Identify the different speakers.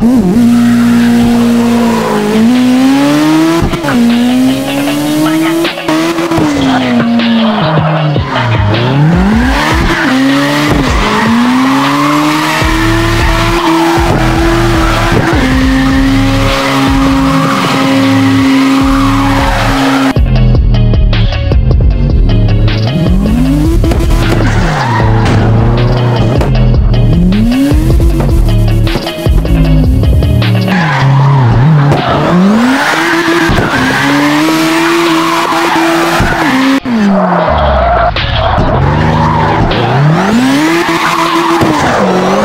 Speaker 1: Mm-hmm. Oh.